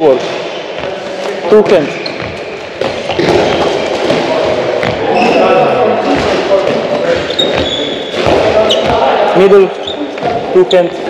Work. Two hands. Middle, two hands.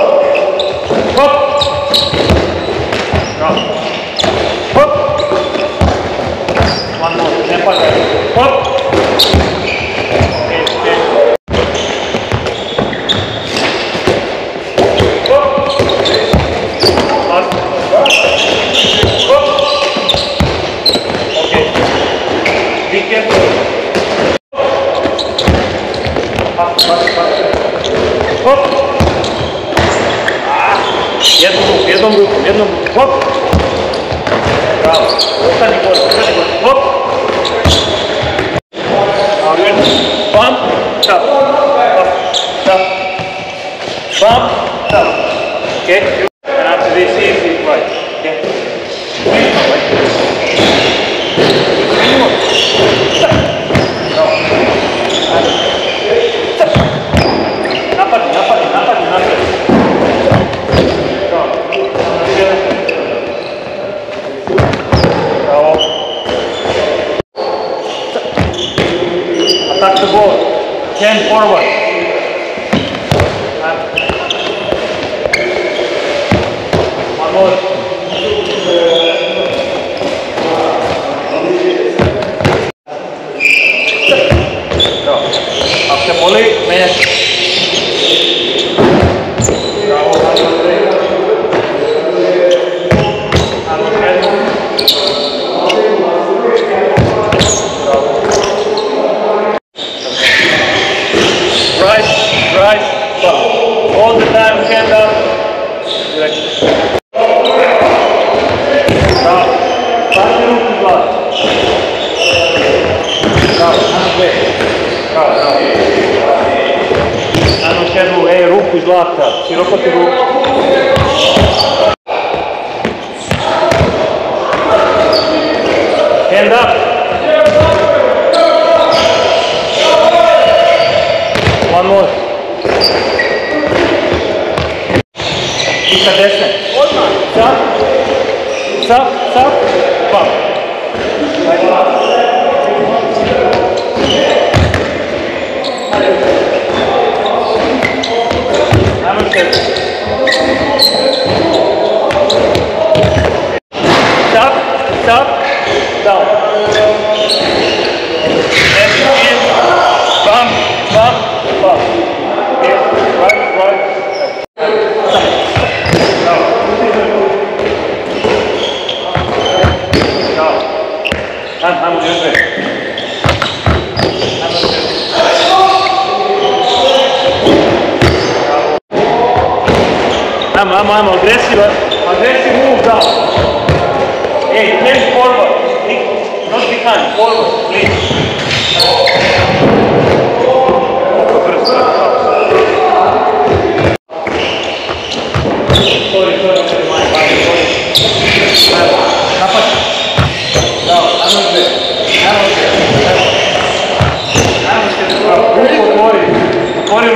jedną, jedną grupą, jedną grupą, hop. Brawo. Ostatni głos, ostatni głos, hop. Pam, czas. The ball. 10 forward. One more. Bravo. After volley, man. Right, right, but all the time hand up. Right. ruku iz lata, širokoti ruku. Hand up. Sắp Sắp Sắp Bọc Stop, stop, down. Left in, bump, bump, bump. Hand, hand, just wait. Hand, just wait. Amo, amo, amo, aggressive, aggressive move down. Hey, hand forward, not behind, forward, please.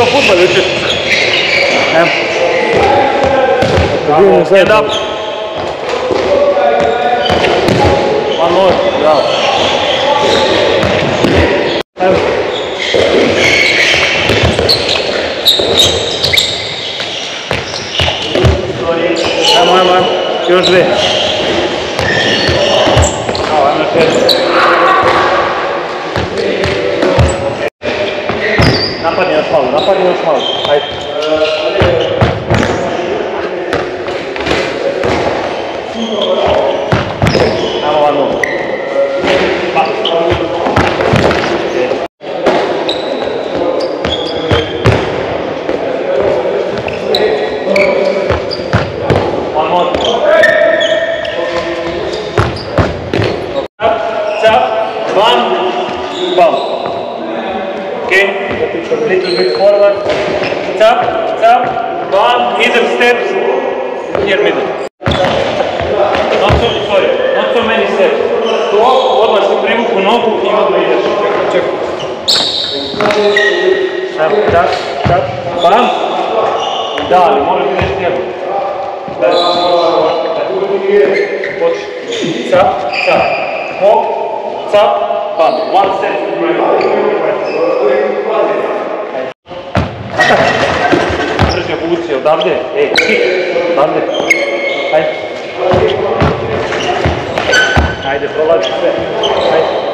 yok vurma Recep. Hem. Bravo. Get up. One more. Bravo. Hem. Hem hem hem. Gözle. Tamam, hem. まあ、裏パリをします。はい。One, two, one. Okay? Little bit forward. Tap, tap, one, middle steps, here middle. Not so, sorry, not so many steps. Stop, odmah si privuku nogu i odmah ideš. Čekaj. Tap, tap, tap, bump. Da, ali moraš ideš tijelo. Počni. Cap, cap. Hop, cap, bam. One step. Brže vuci odavde. Ej, kick. Odavde. Ajde. Ajde, prolazi sve. Ajde.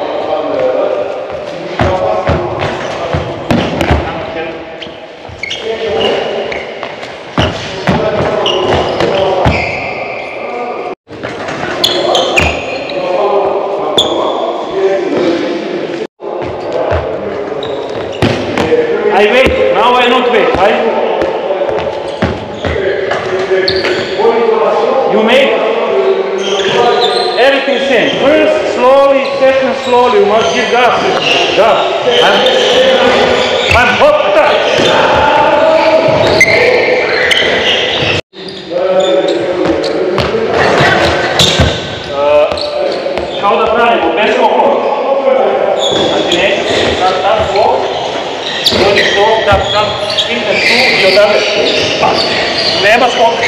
Slowly, second slowly. You must give gas. Gas. I'm hot. touch. Uh, Kao da pravimo, bez skokova. Znači neću, sad, skok. Dođi to, tap, tap, idem tu i odavde. Pa. Nema skoka.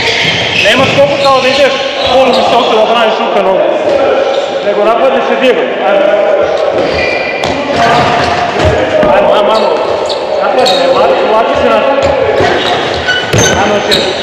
Nema skoka kao da ideš polu visoke da braniš ruka nogu. Nego napadi se digo. Ajmo. Ajmo, ajmo, ajmo. Napadi, se na... Ajmo još jedno.